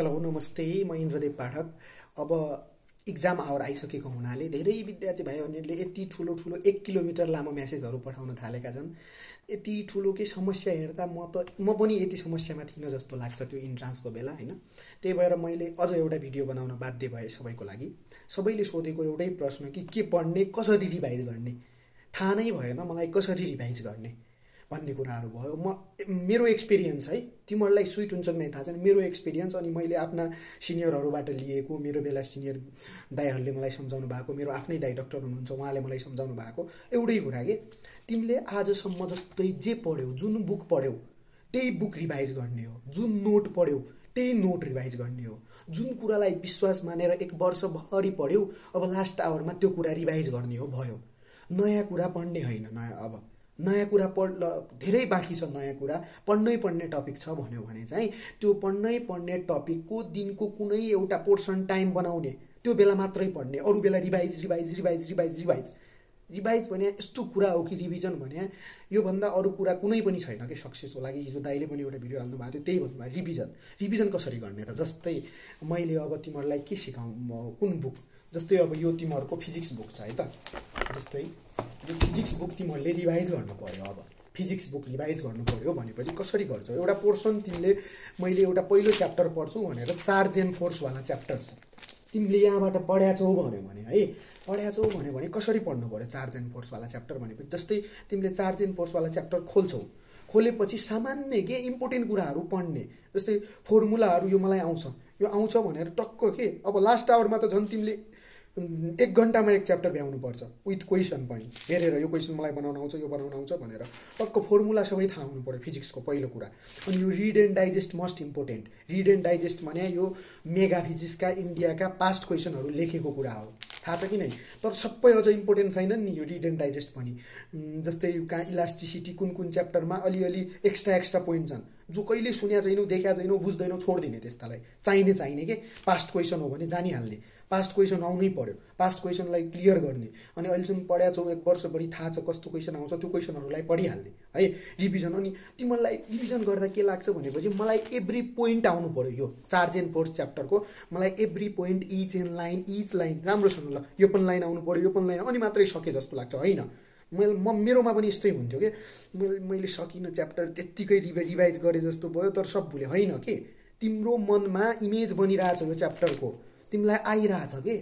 Hello नमस्ते म इन्द्रदेव पाठक। अब इक्जाम आवर आइसकेको हुनाले धेरै विद्यार्थी भाइ बहिनीहरूले यति ठुलो ठुलो एक किलोमिटर लामो म्यासेजहरू पठाउन थालेका छन्। यति ठुलो के समस्या हेर्दा म त म पनि यति समस्यामा थिइनँ जस्तो लाग्छ त्यो इन्ट्रान्सको बेला होइन? त्यही भएर मैले अझ एउटा भिडियो बनाउन बाध्य भएँ सबैको लागि। सबैले सोधेको एउटै प्रश्न कि के पढ्ने कसरी रिभाइज गर्ने? थाहा नै भएन मलाई कसरी रिभाइज गर्ने। भन्ने कुराहरू भयो। म मेरो एक्सपिरियन्स है तिमीहरूलाई स्विट हुन्छ कि थाहा छैन। मेरो एक्सपिरियन्स अनि मैले आफ्ना सिनियरहरूबाट लिएको मेरो बेला सिनियर दाईहरूले मलाई सम्झाउनु भएको मेरो आफ्नै दाई डक्टर हुनुहुन्छ उहाँले मलाई सम्झाउनु भएको एउटै कुरा के तिमीले आजसम्म जस्तै जे पढ्यौ जुन बुक पढ्यौ त्यही बुक रिभाइज गर्ने हो। जुन नोट पढ्यौ त्यही नोट रिभाइज गर्ने हो। जुन कुरालाई विश्वास मानेर एक वर्षभरि पढ्यौ अब लास्ट आवरमा त्यो कुरा रिभाइज गर्ने हो भयो। नयाँ कुरा पढ्ने होइन नयाँ अब नयाँ कुरा पढ धेरै बाँकी छ नयाँ कुरा पढ्नै पढ्ने टपिक छ भन्यो भने चाहिँ त्यो पढ्नै पढ्ने टपिकको दिनको कुनै एउटा पोर्सन टाइम बनाउने त्यो बेला मात्रै पढ्ने अरू बेला revise revise revise revise revise revise भने यस्तो कुरा हो कि रिभिजन भने योभन्दा अरू कुरा कुनै पनि छैन कि सक्सेसको लागि। हिजो दाइले पनि एउटा भिडियो हाल्नु भएको थियो त्यही भन्नुभयो रिभिजन। रिभिजन कसरी गर्ने त? जस्तै मैले अब तिमीहरूलाई के सिकाउँ? कुन बुक? जस्तै अब यो तिमीहरूको फिजिक्स बुक छ है त। जस्तै यो फिजिक्स बुक तिमीहरूले रिभाइज गर्नु पऱ्यो अब। फिजिक्स बुक रिभाइज गर्नु पऱ्यो भनेपछि कसरी गर्छौ? एउटा पोर्सन तिमीले मैले एउटा पहिलो च्याप्टर पढ्छु भनेर चार्ज एन्ड फोर्सवाला च्याप्टर छ। तिमीले यहाँबाट पढ्याछौ भन्यो भने है? पढ्याछौ भन्यो भने कसरी पढ्नु पऱ्यो चार्ज एन्ड फोर्सवाला च्याप्टर भनेपछि? जस्तै तिमीले चार्ज एन्ड फोर्सवाला च्याप्टर खोल्छौ खोलेपछि सामान्य के? इम्पोर्टेन्ट कुराहरू पढ्ने जस्तै फर्मुलाहरू यो मलाई आउँछ। यो आउँछ भनेर टक्क के? अब लास्ट आवरमा त झन् तिमीले एक घन्टामा एक च्याप्टर भ्याउनुपर्छ। विथ क्वेसन पनि। हेरेर यो क्वेसन मलाई बनाउन आउँछ यो बनाउन आउँछ भनेर। टक्क फर्मुला सबै थाहा हुनु पऱ्यो फिजिक्सको पहिलो कुरा। अनि यो read and digest must important read and digest भने यो मेगा फिजिक्सका इन्डियाका पास्ट क्वेसनहरू लेखेको कुरा हो। थाहा छ कि नै? तर सबै अझ इम्पोर्टेन्ट छैनन् नि यो रिड एन्ड डाइजेस्ट पनि। जस्तै कहाँ इलास्टिसिटी कुन कुन च्याप्टरमा अलिअलि एक्स्ट्रा एक्स्ट्रा पोइन्ट छन्। जो कहिले सुन्या छैनौ देखा छैनौ बुझ्दैनौ छोडिदिने त्यस्तालाई। चाहिने चाहिने के? पास्ट क्वेसन हो भने जानिहाल्ने। पास्ट क्वेसन आउनै पऱ्यो पास्ट क्वेसनलाई क्लियर गर्ने। अनि अहिलेसम्म पढाएको छौ एक वर्षभरि थाहा छ कस्तो क्वेसन आउँछ त्यो क्वेसनहरूलाई पढिहाल्ने। है? रिभिजन अनि तिमीलाई रिभिजन गर्दा के लाग्छ भनेपछि मलाई एभ्री पोइन्ट आउनु पऱ्यो यो चार्ज एन्ड फोर्थ च्याप्टरको मलाई every point each and line each line राम्रोसँग ल। यो पनि लाइन आउनु पऱ्यो यो पनि लाइन अनि मात्रै सके जस्तो लाग्छ होइन? मैले म मेरोमा पनि यस्तै हुन्थ्यो कि? मैले मैले सकिनँ च्याप्टर त्यत्तिकै रिभाइ रिभाइज गरेँ जस्तो भयो तर सब भुले होइन कि? तिम्रो मनमा इमेज बनिरहेछ यो च्याप्टरको तिमीलाई आइरहेछ कि?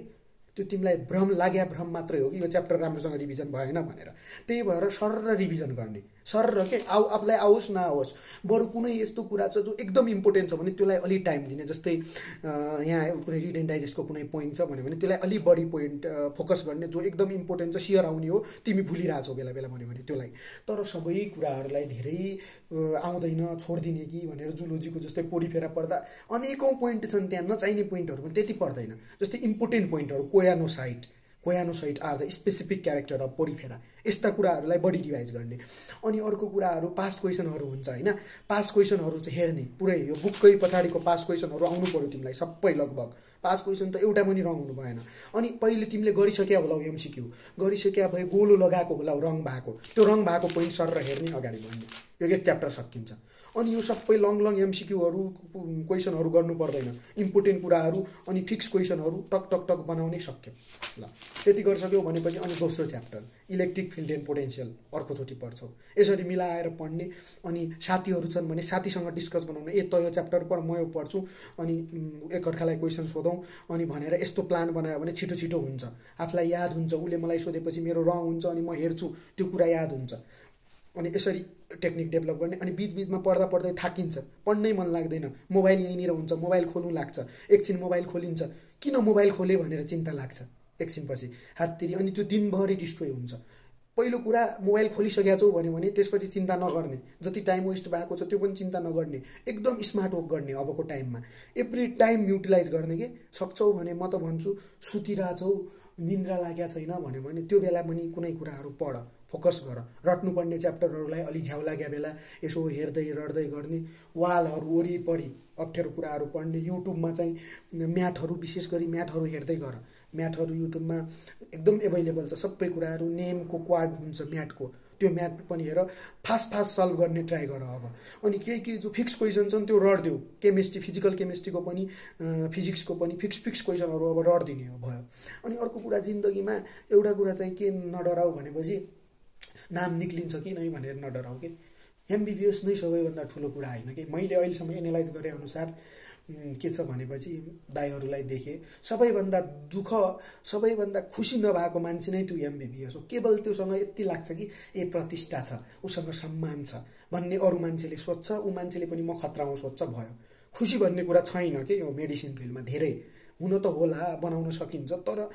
त्यो तिमीलाई भ्रम लाग्या भ्रम मात्रै हो कि यो च्याप्टर राम्रोसँग रिभिजन भएन भनेर। त्यही भएर सर रिभिजन गर्ने। सर र के? आउ आफूलाई आओस् नआओस्। बरु कुनै यस्तो कुरा छ जो एकदम इम्पोर्टेन्ट छ भने त्यसलाई अलिक टाइम दिने जस्तै यहाँ कुनै रिड एन्ड डाइजेस्टको कुनै पोइन्ट छ भन्यो भने त्यसलाई अलिक बढी पोइन्ट फोकस गर्ने जो एकदम इम्पोर्टेन्ट छ सेयर आउने हो तिमी भुलिरहेछौ बेला बेला भन्यो भने त्यसलाई। तर सबै कुराहरूलाई धेरै आउँदैन छोडिदिने कि भनेर जुलोजीको जस्तै पोडिफेरा पढ्दा अनेकौँ पोइन्ट छन् त्यहाँ नचाहिने पोइन्टहरू पनि त्यति पर्दैन। जस्तै इम्पोर्टेन्ट पोइन्टहरू choanocyte choanocyte are the specific character of porifera यस्ता कुराहरूलाई बढी रिभाइज गर्ने। अनि अर्को कुराहरू पास्ट क्वेसनहरू हुन्छ होइन। पास्ट क्वेसनहरू चाहिँ हेर्ने पुरै यो बुककै पछाडिको पास्ट क्वेसनहरू आउनु पऱ्यो तिमीलाई सबै लगभग। पास्ट क्वेसन त एउटा पनि रङ हुनु भएन। अनि पहिले तिमीले गरिसक्या होला एमसिक्यू गरिसक्या भए गोलो लगाएको होला रङ भएको। त्यो रङ भएको पोइन्ट सर र हेर्ने अगाडि बढ्ने। यो एक च्याप्टर सकिन्छ। अनि यो सबै लङ लङ एमसिक्यूहरू क्वेसनहरू गर्नु पर्दैन। इम्पोर्टेन्ट कुराहरू अनि फिक्स क्वेसनहरू टक टक टक बनाउनै सक्यो। ल त्यति गरिसक्यो भनेपछि अनि दोस्रो chapter electric field and potential अर्कोचोटि पढ्छौ यसरी मिलाएर पढ्ने अनि साथीहरू छन् भने साथीसँग डिस्कस बनाउनु ए त यो च्याप्टर पढ म यो पढ्छु। अनि एकअर्कालाई क्वेसन सोधौँ अनि भनेर यस्तो प्लान बनायो भने छिटो छिटो हुन्छ। आफूलाई याद हुन्छ उसले मलाई सोधेपछि मेरो रङ हुन्छ अनि म हेर्छु त्यो कुरा याद हुन्छ। अनि यसरी टेक्निक डेभलप गर्ने अनि बिचबिचमा पढ्दा पढ्दै थाकिन्छ। पढ्नै मन लाग्दैन। मोबाइल यहीँनिर हुन्छ मोबाइल खोल्नु लाग्छ। एकछिन मोबाइल खोलिन्छ। किन मोबाइल खोलेँ भनेर चिन्ता लाग्छ? एकछिनपछि हाततिर अनि त्यो दिनभरि डिस्ट्रोय हुन्छ। पहिलो कुरा मोबाइल खोलिसकेका छौ भन्यो भने त्यसपछि चिन्ता नगर्ने। जति टाइम वेस्ट भएको छ त्यो पनि चिन्ता नगर्ने। एकदम स्मार्ट वर्क गर्ने अबको टाइममा। एभ्री टाइम युटिलाइज गर्ने के? सक्छौ भने म त भन्छु सुतिरहेछौ निन्द्रा लागेको छैन भन्यो भने त्यो बेला पनि कुनै कुराहरू पढ फोकस गर। रट्नुपर्ने च्याप्टरहरूलाई अलि झ्याउ लाग्यो बेला यसो हेर्दै रड्दै गर्ने। वालहरू वरिपरि अप्ठ्यारो कुराहरू पढ्ने। युट्युबमा चाहिँ म्याथहरू विशेष गरी म्याथहरू हेर्दै गर। म्याथहरू युट्युबमा एकदम एभाइलेबल छ। सबै कुराहरू नेमको क्वाड हुन्छ म्याथको त्यो म्याथ पनि हेर फास्ट फास्ट सल्भ गर्ने ट्राई गर अब। अनि केही केही जो फिक्स क्वेसन छन् त्यो रडिदियो केमिस्ट्री फिजिकल केमिस्ट्रीको पनि फिजिक्सको पनि फिक्स फिक्स क्वेसनहरू अब रडिदिने हो भयो। अनि अर्को कुरा जिन्दगीमा एउटा कुरा चाहिँ के नडराउ भनेपछि नाम निक्लिन्छ कि नै भनेर नडराउ कि? एमबिबिएस नै सबैभन्दा ठुलो कुरा होइन कि? मैले अहिलेसम्म एनालाइज गरे अनुसार के छ भनेपछि दाईहरूलाई देखेँ। सबैभन्दा दुःख सबैभन्दा खुसी नभएको मान्छे नै त्यो एमबिबिएस हो। केवल त्योसँग यति लाग्छ कि ए प्रतिष्ठा छ उसँग सम्मान छ भन्ने अरू मान्छेले सोध्छ ऊ मान्छेले पनि म खतरामा सोध्छ भयो। खुसी भन्ने कुरा छैन कि यो मेडिसिन फिल्डमा धेरै। हुन त होला बनाउन सकिन्छ तर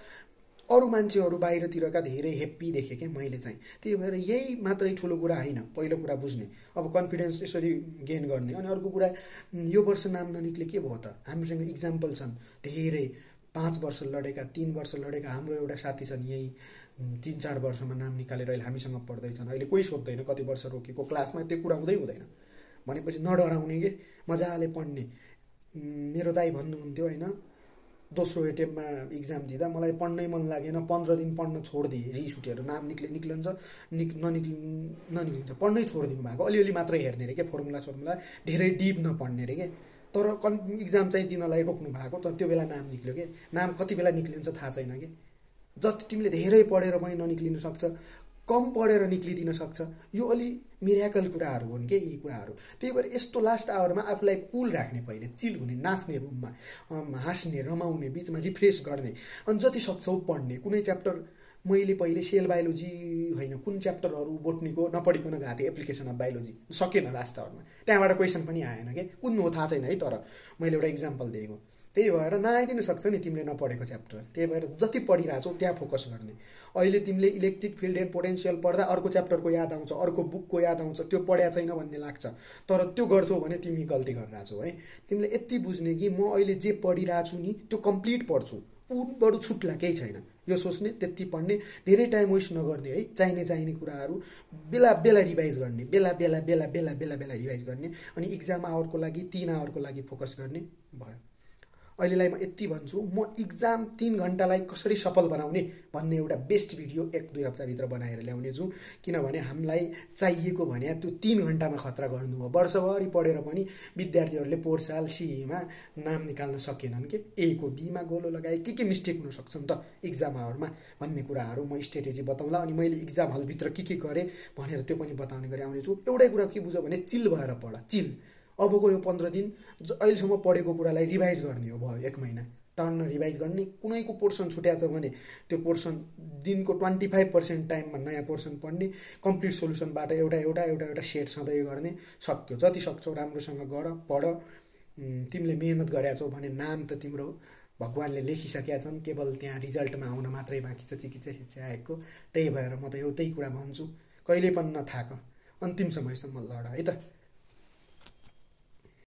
अरू मान्छेहरू बाहिरतिरका धेरै हेप्पी देखेँ क्या मैले चाहिँ। त्यही भएर यही मात्रै ठुलो कुरा होइन पहिलो कुरा बुझ्ने। अब कन्फिडेन्स यसरी गेन गर्ने। अनि अर्को कुरा यो वर्ष नाम ननिक्ले के भयो त? हामीसँग इक्जाम्पल छन्। धेरै पाँच वर्ष लडेका तिन वर्ष लडेका हाम्रो एउटा साथी छन्। यहीँ तिन चार वर्षमा नाम निकालेर अहिले हामीसँग पढ्दैछन्। अहिले कोही सोध्दैन कति वर्ष रोकेको क्लासमा त्यो कुरा हुँदै हुँदैन। भनेपछि नडराउने कि? मजाले पढ्ने। मेरो दाई भन्नुहुन्थ्यो होइन दोस्रो एटेम्पमा इक्जाम दिँदा मलाई पढ्नै मन लागेन पन्ध्र दिन पढ्न छोडिदिएँ। रिस उठेर नाम निक्ले निक्लिन्छ निक ननिक्लि ननिक्लिन्छ पढ्नै छोडिदिनु भएको। अलिअलि मात्रै हेर्ने अरे क्या फर्मुला सर्मुला धेरै डिप नपढ्ने अरे क्या। तर कन् इक्जाम चाहिँ दिनलाई रोक्नु भएको तर त्यो बेला नाम निक्ल्यो कि नाम कति बेला निक्लिन्छ थाहा छैन कि जति तिमीले धेरै पढेर पनि ननिक्लिनु सक्छ कम पढेर निक्लिदिन सक्छ। यो अलि मिराकल कुराहरू हुन् कि यी कुराहरू। त्यही भएर यस्तो लास्ट आवरमा आफूलाई कुल राख्ने पहिले चिल हुने नाच्ने रुममा हाँस्ने रमाउने बिचमा रिफ्रेस गर्ने अनि जति सक्छौ पढ्ने। कुनै च्याप्टर मैले पहिले सेल बायोलोजी होइन कुन च्याप्टरहरू बोट्नीको नपढिकन गएको थिएँ एप्लिकेसन अफ बायोलोजी सकेन लास्ट आवरमा त्यहाँबाट क्वेसन पनि आएन कि? कुन हो थाहा छैन है तर मैले एउटा इक्जाम्पल दिएको। त्यही भएर नआइदिनु सक्छ नि तिमीले नपढेको च्याप्टर। त्यही भएर जति पढिरहेछौ त्यहाँ फोकस गर्ने। अहिले तिमीले इलेक्ट्रिक फिल्ड एन्ड पोटेन्सियल पढ्दा अर्को च्याप्टरको याद आउँछ अर्को बुकको याद आउँछ त्यो पढ्या छैन भन्ने लाग्छ। तर त्यो गर्छौ भने तिमी गल्ती गरिरहेछौ है? तिमीले यति बुझ्ने कि म अहिले जे पढिरहेको छु नि त्यो कम्प्लिट पढ्छु। ऊबाट छुट्ला केही छैन। यो सोच्ने त्यति पढ्ने धेरै टाइम वेस्ट नगर्ने है? चाहिने चाहिने कुराहरू बेला बेला रिभाइज गर्ने बेला बेला बेला बेला बेला बेला रिभाइज गर्ने अनि इक्जाम आवरको लागि तिन आवरको लागि फोकस गर्ने भयो। अहिलेलाई म यति भन्छु म इक्जाम तिन घन्टालाई कसरी सफल बनाउने भन्ने एउटा बेस्ट भिडियो एक दुई हप्ताभित्र बनाएर ल्याउने छु। किनभने हामीलाई चाहिएको भने त्यो तिन घन्टामा खतरा गर्नु हो। वर्षभरि पढेर पनि विद्यार्थीहरूले पोहोर साल सिईमा नाम निकाल्न सकेनन् कि? एको बीमा गोलो लगाए के के मिस्टेक हुनसक्छ नि त इक्जाम आवरमा भन्ने कुराहरू म स्ट्रेटेजी बताउँला अनि मैले इक्जाम हलभित्र के के गरेँ भनेर त्यो पनि बताउने गरी आउनेछु एउटै कुरा के बुझ भने चिल भएर पढ चिल। अबको यो पन्ध्र दिन अहिलेसम्म पढेको कुरालाई रिभाइज गर्ने हो भयो एक महिना। टन्न रिभाइज गर्ने कुनैको पोर्सन छुट्याएको छ भने त्यो पोर्सन दिनको ट्वेन्टी फाइभ पर्सेन्ट टाइममा नयाँ पोर्सन पढ्ने कम्प्लिट सोल्युसनबाट एउटा एउटा एउटा एउटा सेट सधैँ गर्ने सक्यो। जति सक्छौ राम्रोसँग गर पढ। तिमीले मिहिनेत गरेका छौ भने नाम त तिम्रो भगवान्ले लेखिसकेका छन् केवल त्यहाँ रिजल्टमा आउन मात्रै बाँकी छ चिकित्सा शिक्षा आएको त्यही भएर म त एउटै कुरा भन्छु कहिले पनि नथाक। अन्तिम समयसम्म लड है त?